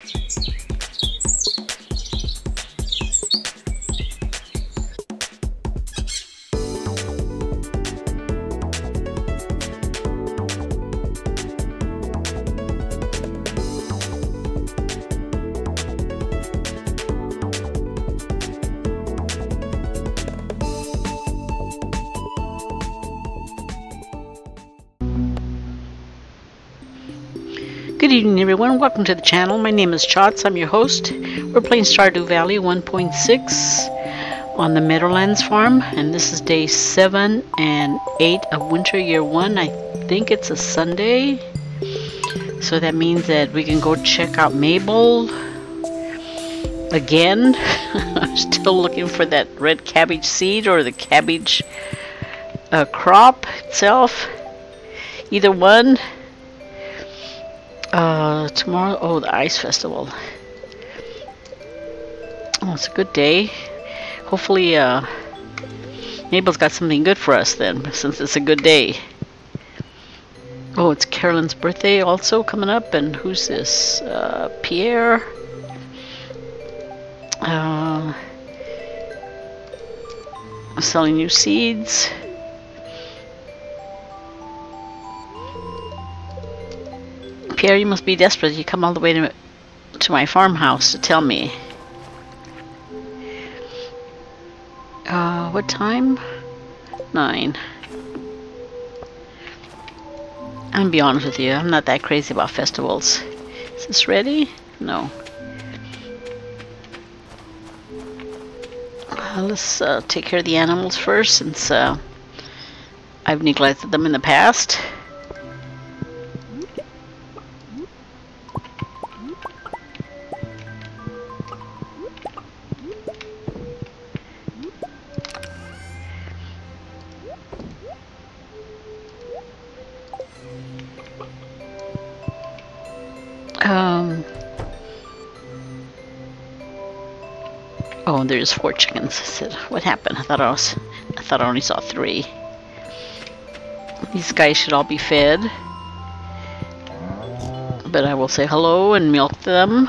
Good evening everyone, welcome to the channel. My name is Chots, I'm your host. We're playing Stardew Valley 1.6 on the Meadowlands farm and this is day 7 and 8 of winter year 1. I think it's a Sunday. So that means that we can go check out Mabel again. I'm still looking for that red cabbage seed or the cabbage uh, crop itself. Either one. Uh, tomorrow, oh, the ice festival. Oh, it's a good day. Hopefully, uh, Mabel's got something good for us then, since it's a good day. Oh, it's Caroline's birthday also coming up, and who's this? Uh, Pierre. Uh, selling new seeds. Pierre, you must be desperate. You come all the way to, to my farmhouse to tell me. Uh, what time? Nine. I'm be honest with you, I'm not that crazy about festivals. Is this ready? No. Uh, let's uh, take care of the animals first since uh, I've neglected them in the past. I said, what happened? I thought I was, I thought I only saw three. These guys should all be fed. But I will say hello and milk them.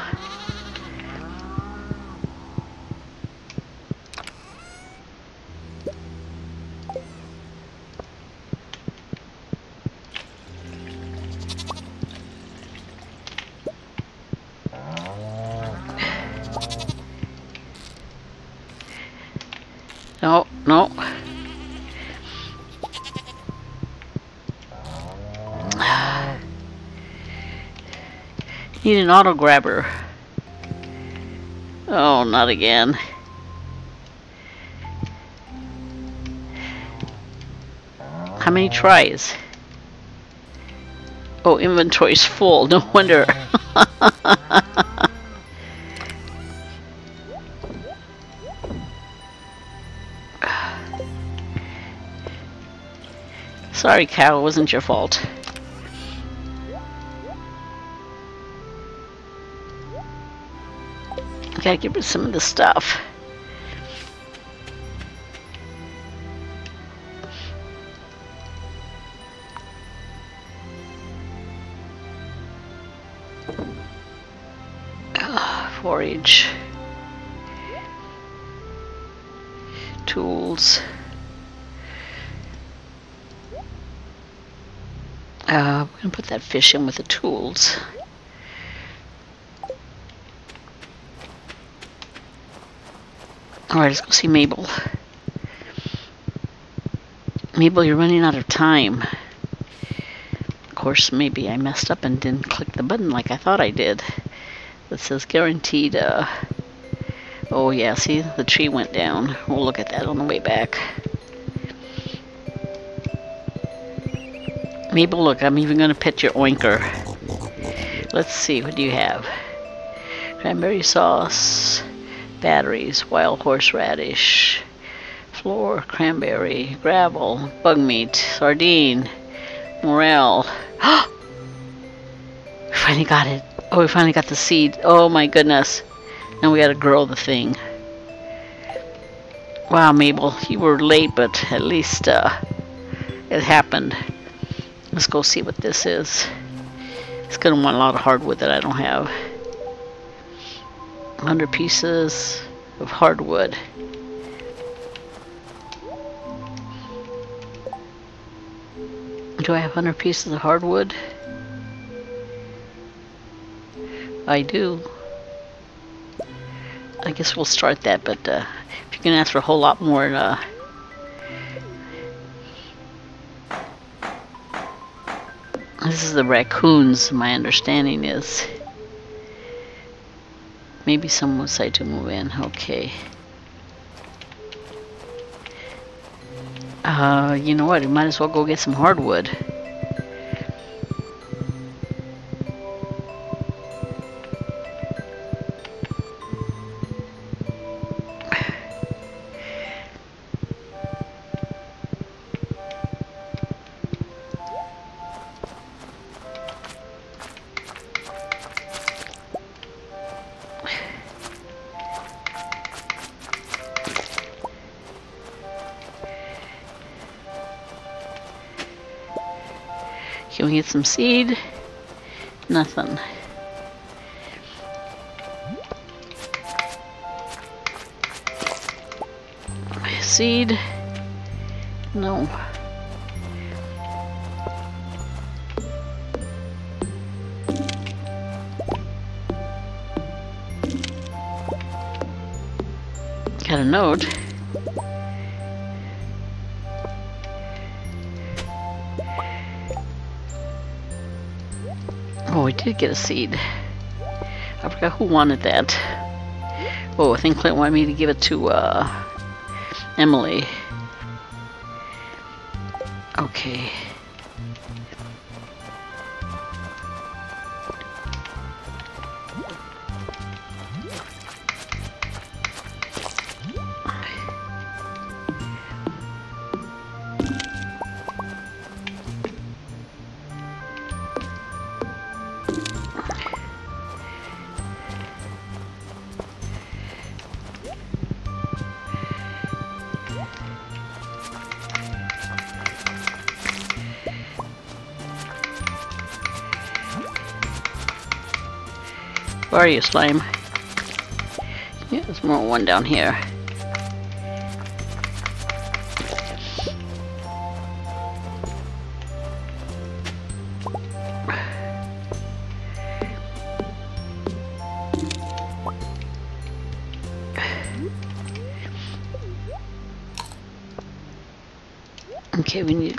Need an auto grabber. Oh, not again. How many tries? Oh, inventory's full. No wonder. Sorry, cow, it wasn't your fault. Gotta get rid of some of the stuff. Ah, forage. Tools. Uh, we're gonna put that fish in with the tools. Alright, let's go see Mabel. Mabel, you're running out of time. Of course, maybe I messed up and didn't click the button like I thought I did. That says guaranteed, uh... Oh yeah, see, the tree went down. We'll look at that on the way back. Mabel, look, I'm even going to pet your oinker. Let's see, what do you have? Cranberry sauce, batteries, wild horseradish, flour, cranberry, gravel, bug meat, sardine, morel. we finally got it. Oh, we finally got the seed. Oh my goodness. Now we gotta grow the thing. Wow, Mabel, you were late, but at least uh, it happened. Let's go see what this is. It's to want a lot of hardwood that I don't have. 100 pieces of hardwood. Do I have 100 pieces of hardwood? I do. I guess we'll start that, but uh, if you can ask for a whole lot more, uh, this is the raccoons, my understanding is. Maybe someone say to move in, okay. Uh, you know what, we might as well go get some hardwood. Can we get some seed? Nothing. Seed? No. Got a note. Did get a seed. I forgot who wanted that. Oh, I think Clint wanted me to give it to uh, Emily. Where are you, slime? Yeah, there's more one down here.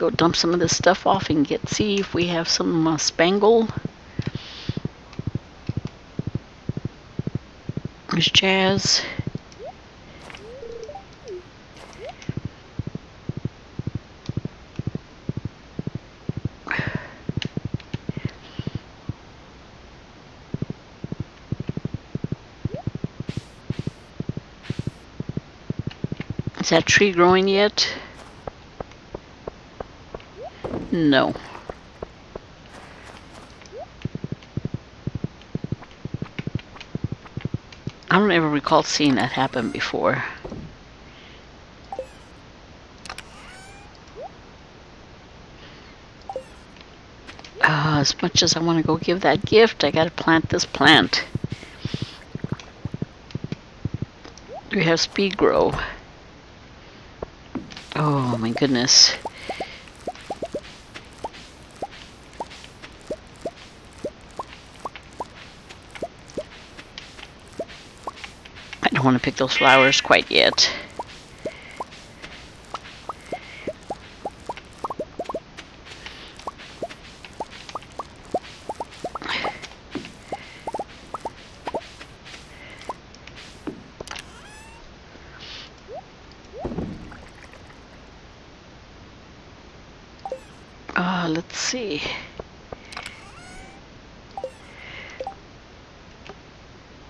Go dump some of this stuff off and get see if we have some uh, spangle. There's Jazz. Is that tree growing yet? No. I don't ever recall seeing that happen before. Uh, as much as I want to go give that gift, I gotta plant this plant. We have speed grow. Oh my goodness. Don't want to pick those flowers quite yet. Uh, let's see.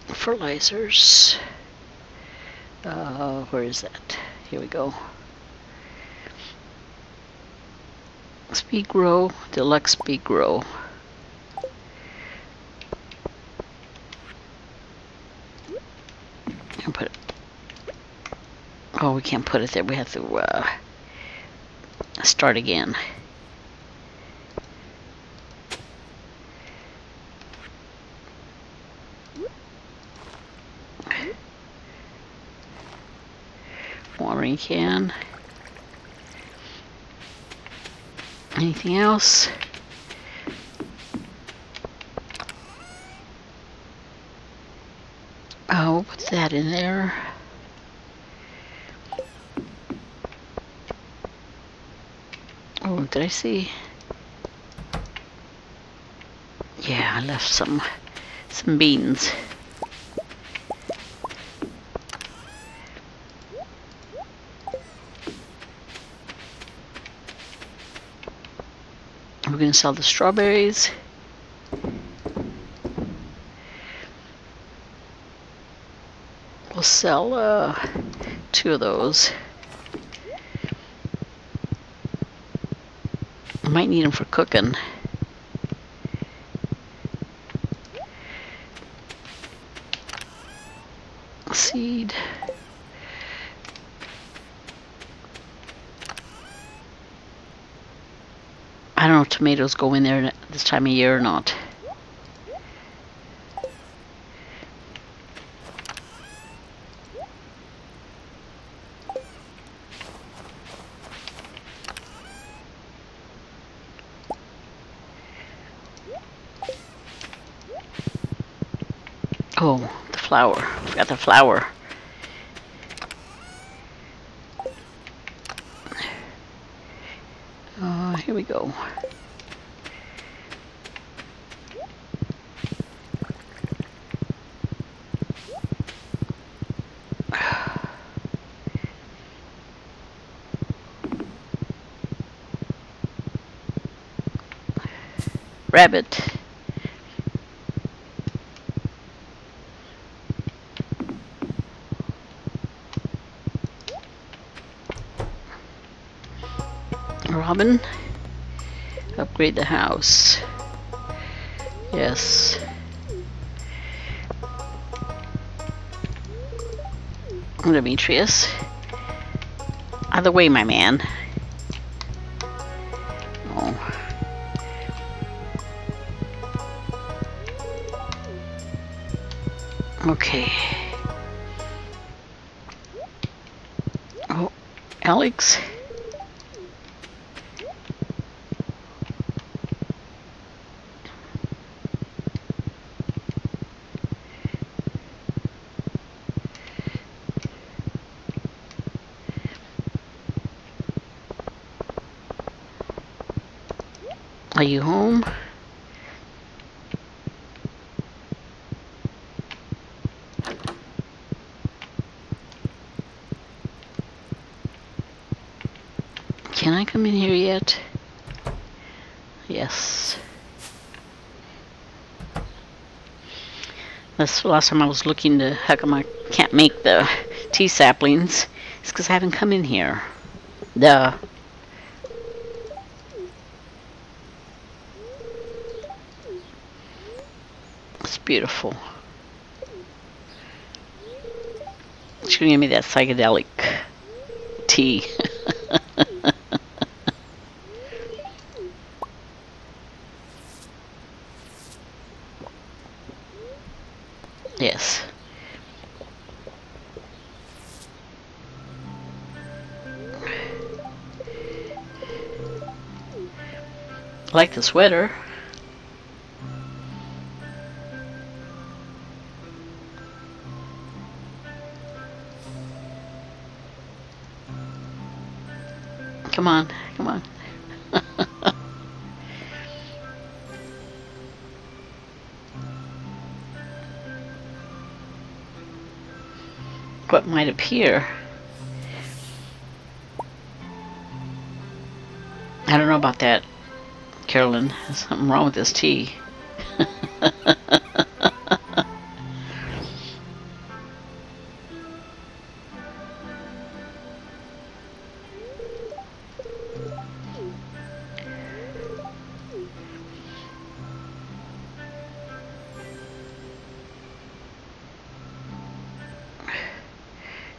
Fertilizers. Where is that? Here we go. Speed Grow, Deluxe Speed Grow. And put it. Oh, we can't put it there. We have to uh, start again. Can. Anything else? Oh, put that in there. Oh, did I see? Yeah, I left some some beans. To sell the strawberries. We'll sell uh, two of those. I might need them for cooking. Seed. I don't know if tomatoes go in there this time of year or not. Oh, the flour. Forgot the flour. Uh, here we go. Rabbit. Robin. Upgrade the house. Yes. Demetrius. Other way, my man. Okay. Oh, Alex. Are you home? Can I come in here yet? Yes. Last time I was looking to how come I can't make the tea saplings. It's because I haven't come in here. Duh. It's beautiful. She's gonna give me that psychedelic tea. like the sweater. Come on, come on. what might appear. I don't know about that, Caroline. There's something wrong with this tea.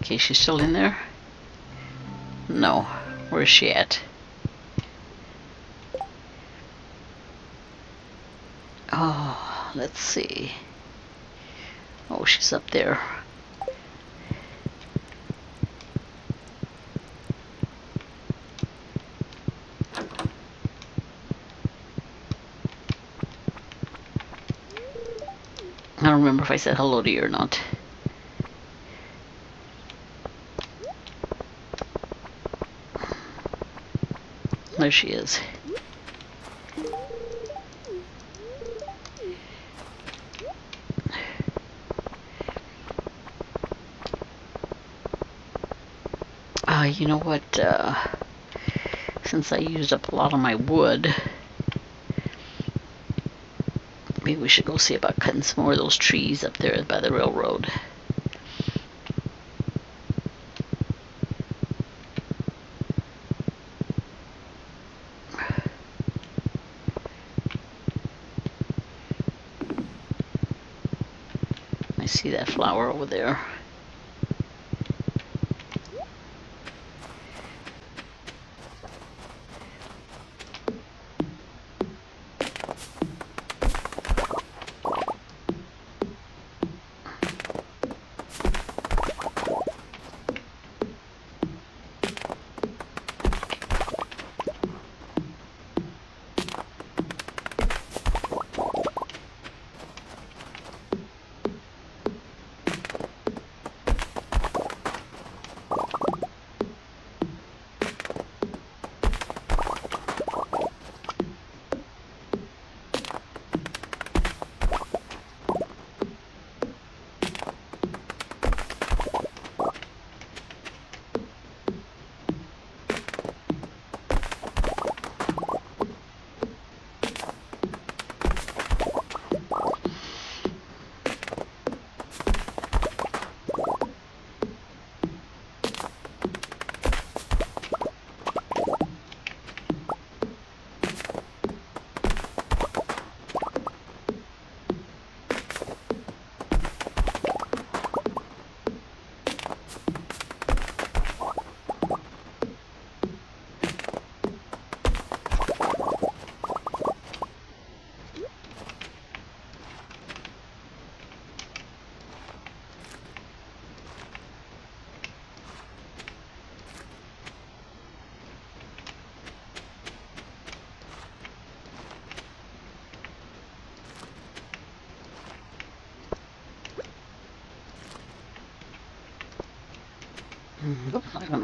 Okay, she's still in there? No. Where's she at? let's see. Oh, she's up there. I don't remember if I said hello to you or not. There she is. You know what, uh, since I used up a lot of my wood, maybe we should go see about cutting some more of those trees up there by the railroad. I see that flower over there.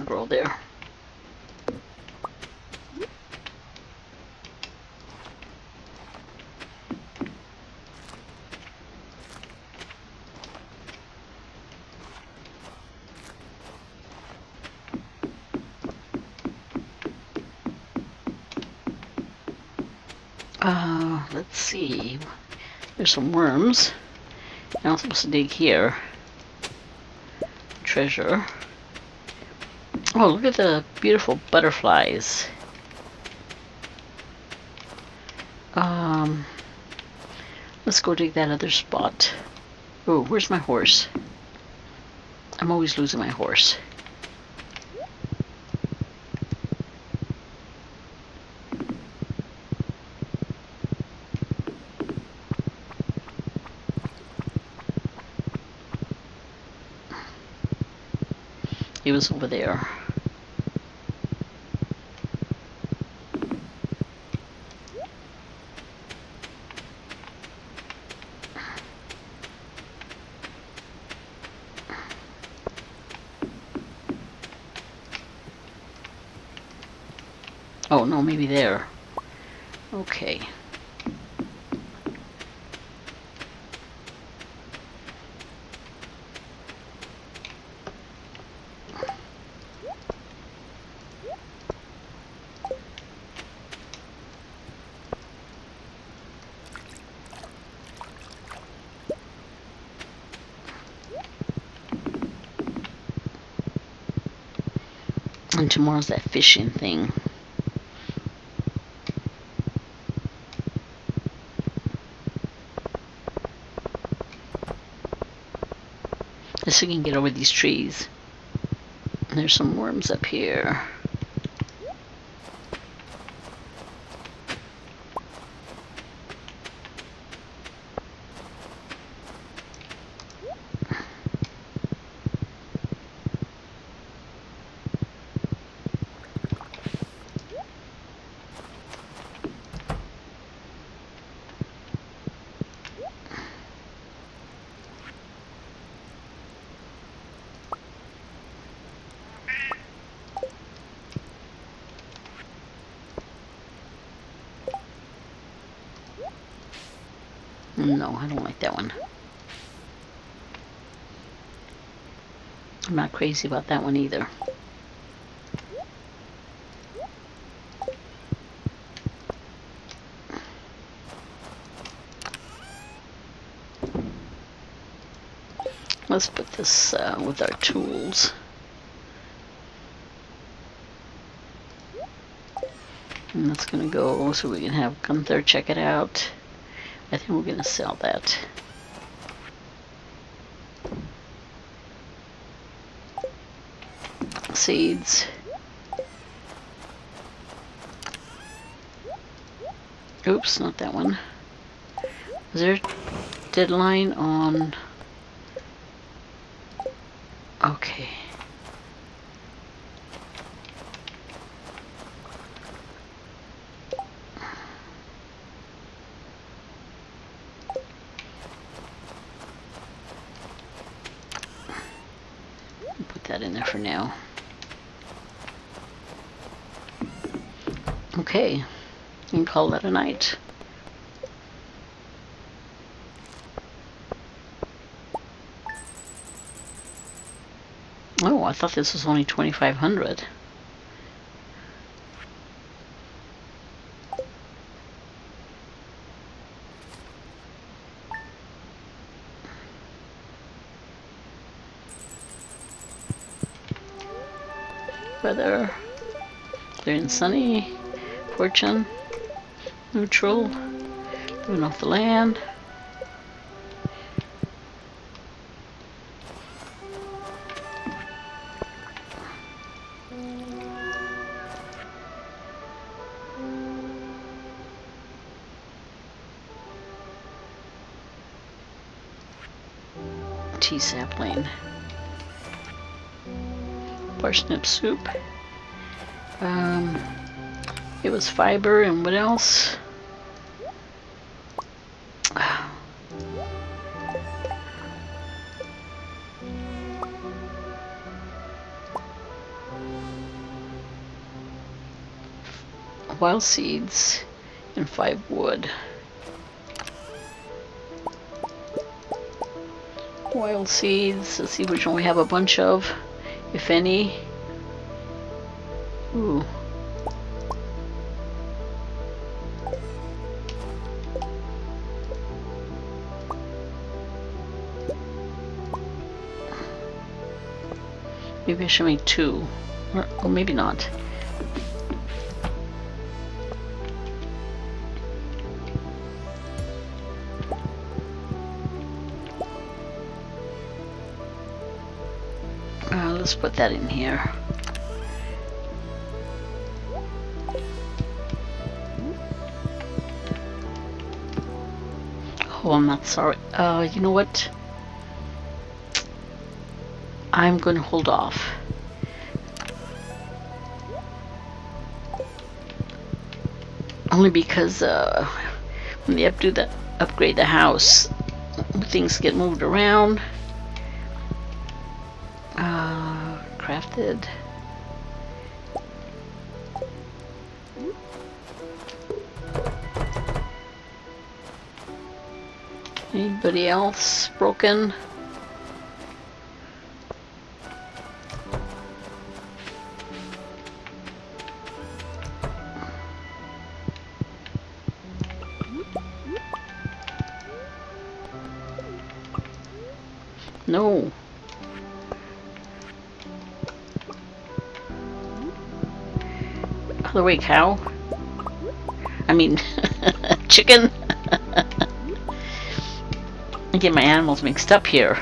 Grow there. Uh, let's see. There's some worms. I'm supposed to dig here. Treasure. Oh, look at the beautiful butterflies. Um, let's go dig that other spot. Oh, where's my horse? I'm always losing my horse. He was over there. Oh, no, maybe there. Okay. And tomorrow's that fishing thing. If we can get over these trees. There's some worms up here. Crazy about that one either. Let's put this uh, with our tools. And that's to go so we can have there, check it out. I think we're to sell that. Seeds. Oops, not that one. Is there a deadline on... Okay. Put that in there for now. Okay, and call that a night. Oh, I thought this was only 2500 Weather, clear and sunny, fortune, neutral, living off the land. tea sapling. Parsnip soup. Um, it was fiber and what else? Wild seeds and five wood. Wild seeds, let's see which one we have a bunch of, if any. Ooh. Maybe I should make two. Or, or maybe not. Let's put that in here. Oh, I'm not sorry. Uh, you know what? I'm going to hold off. Only because uh, when they to do the, upgrade the house, things get moved around. Crafted. Anybody else broken? No. Other way, cow. I mean, chicken. I get my animals mixed up here.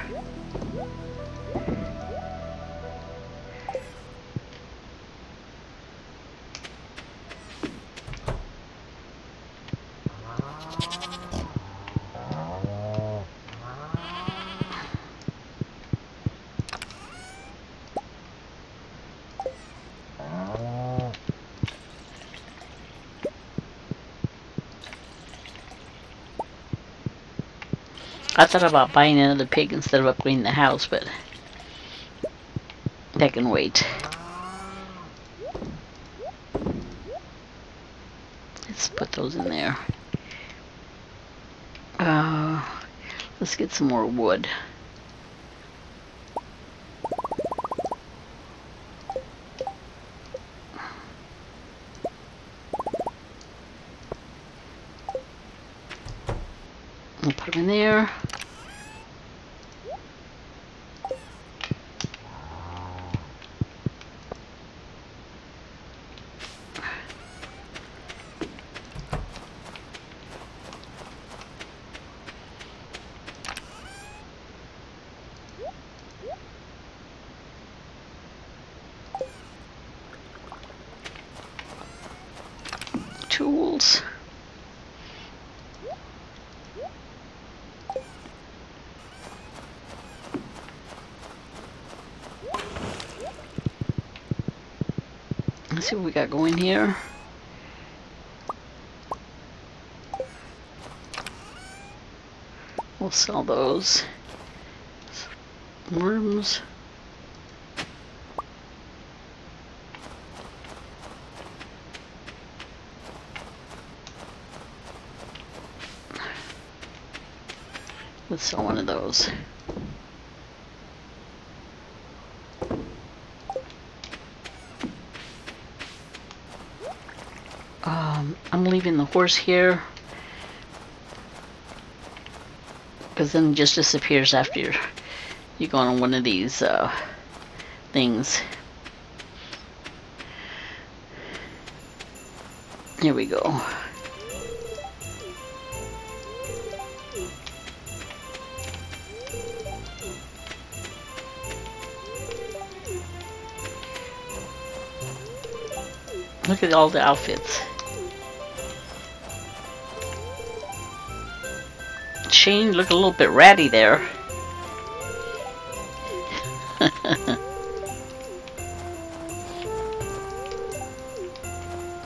I thought about buying another pig instead of upgrading the house, but that can wait. Let's put those in there. Uh, let's get some more wood. I'll put them in there. tools. Let's see what we got going here. We'll sell those. Worms. Let's sell one of those. Um, I'm leaving the horse here because then it just disappears after you're, you go on one of these uh, things. Here we go. Look at all the outfits. Look a little bit ratty there.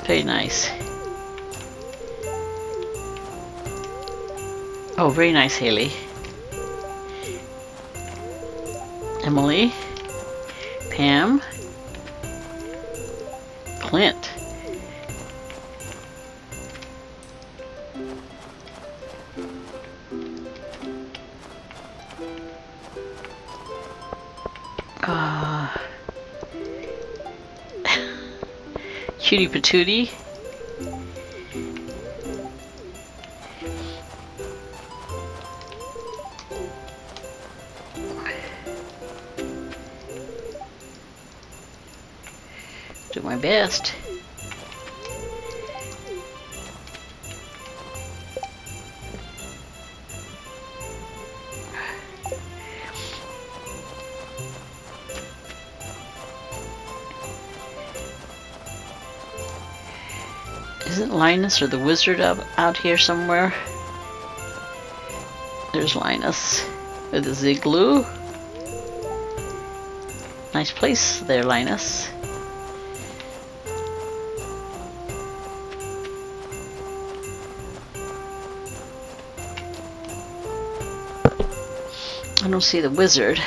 very nice. Oh, very nice, Haley. Emily. Pam. Clint. Cutie patootie. Do my best. Linus or the wizard up, out here somewhere? There's Linus with his igloo. Nice place there, Linus. I don't see the wizard.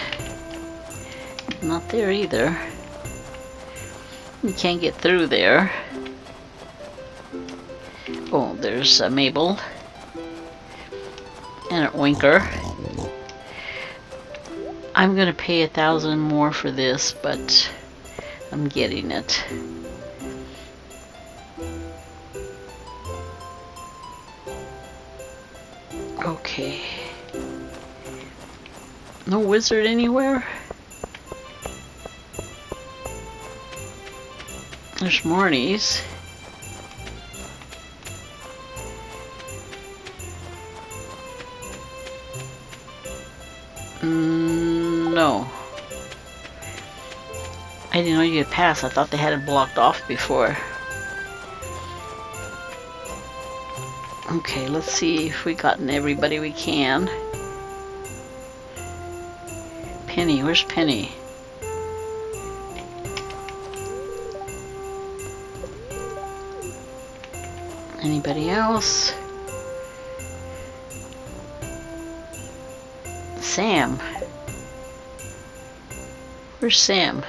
Not there either. You can't get through there. There's uh, Mabel. And a Winker. I'm gonna pay a thousand more for this, but I'm getting it. Okay. No wizard anywhere? There's Marnie's. Pass. I thought they had it blocked off before. Okay, let's see if we gotten everybody we can. Penny, where's Penny? Anybody else? Sam. Where's Sam?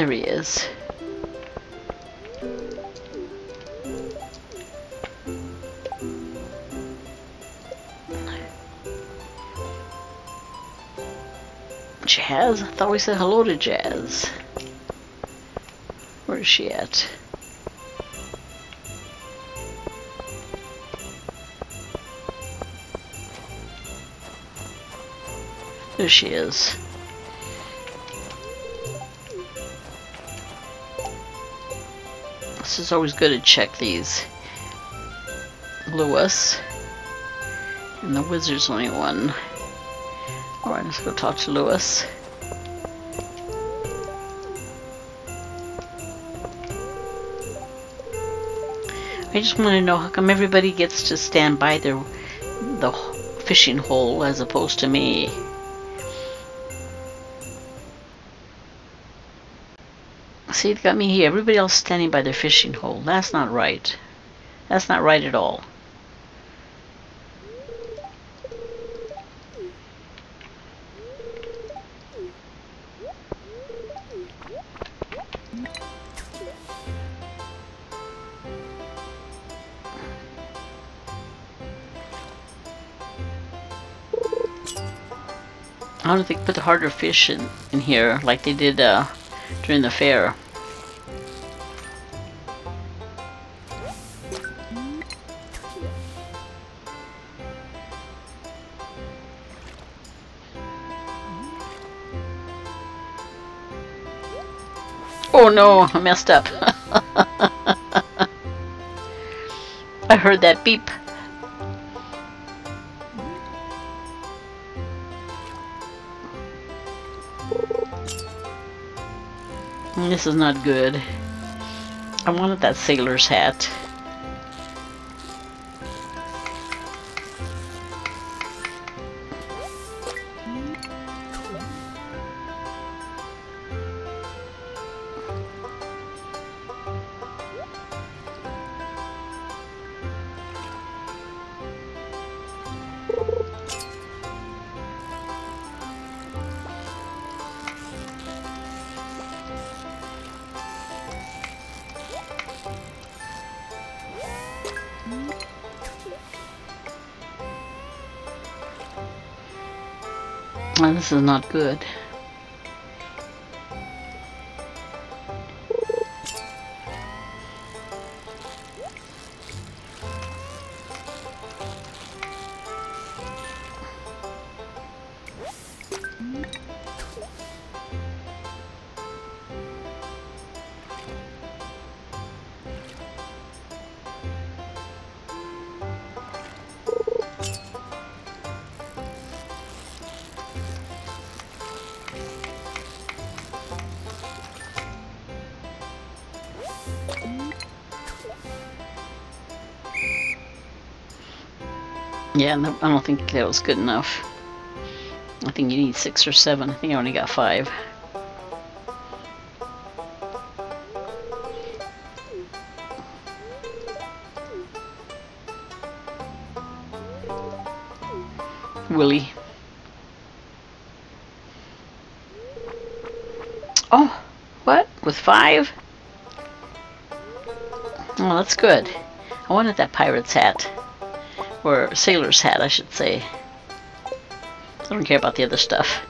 There he is. Jas? I thought we said hello to Jas. Where is she at? There she is. Is always good to check these. Lewis. And the wizard's only one. Alright, let's go talk to Lewis. I just want to know how come everybody gets to stand by their the fishing hole as opposed to me. See, it got me here. Everybody else standing by their fishing hole. That's not right. That's not right at all. I don't think put the harder fish in, in here like they did uh, during the fair. Oh, no, I messed up. I heard that beep. This is not good. I wanted that sailor's hat. Oh, this is not good. Yeah, I don't think that was good enough. I think you need six or seven. I think I only got five. Willy. Oh, what? With five? Oh, that's good. I wanted that pirate's hat. Or sailor's hat, I should say. I don't care about the other stuff.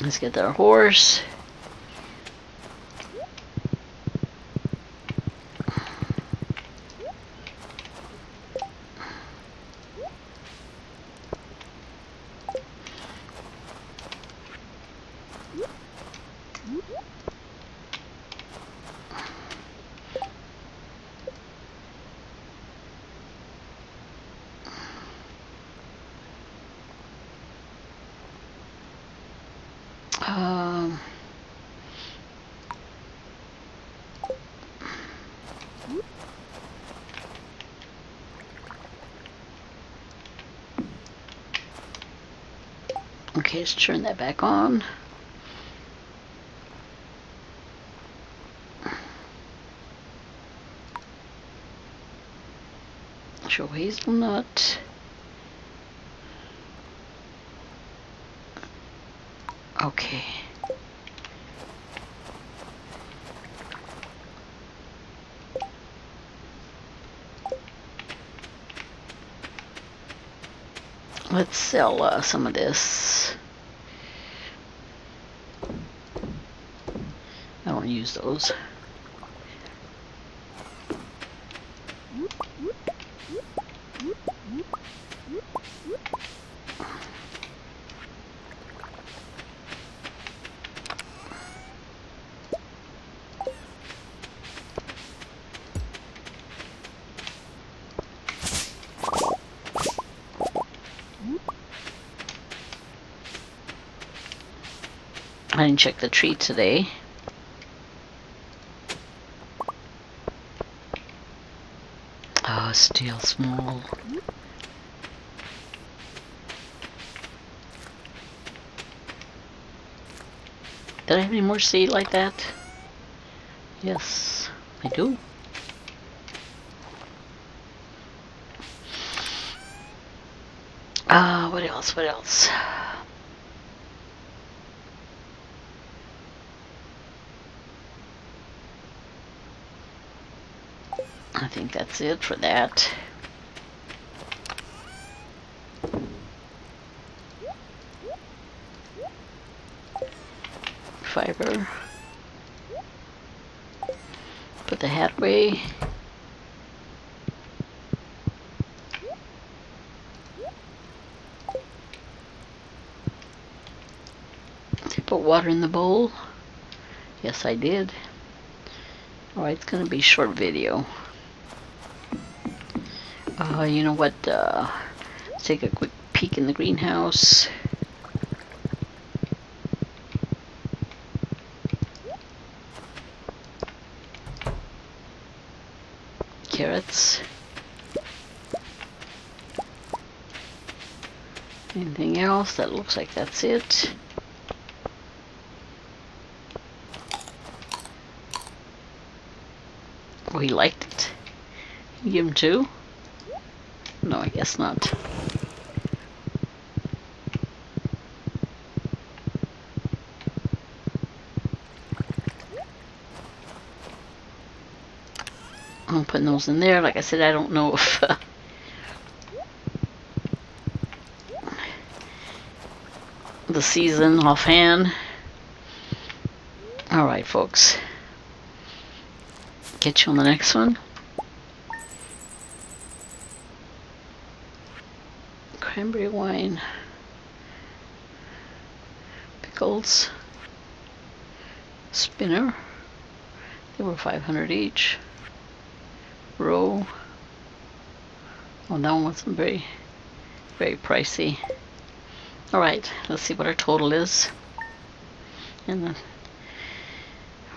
Let's get our horse. Let's turn that back on. Show hazelnut. Okay. Let's sell uh, some of this. I don't use those. I didn't check the tree today. Steel small. Did I have any more seed like that? Yes, I do. Ah, uh, what else? What else? Think that's it for that. Fiber. Put the hat away. Put water in the bowl. Yes, I did. Alright, it's going to be short video. Uh, you know what? Uh, let's take a quick peek in the greenhouse. Carrots. Anything else? That looks like that's it. He liked it. You give him two? No, I guess not. I'm putting those in there. Like I said, I don't know if... Uh, the season offhand. Alright, folks. Get you on the next one. cranberry wine, spinner, they were 500 each, row, well that one wasn't very, very pricey. Alright, let's see what our total is. And then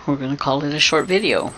we're going to call it a short video.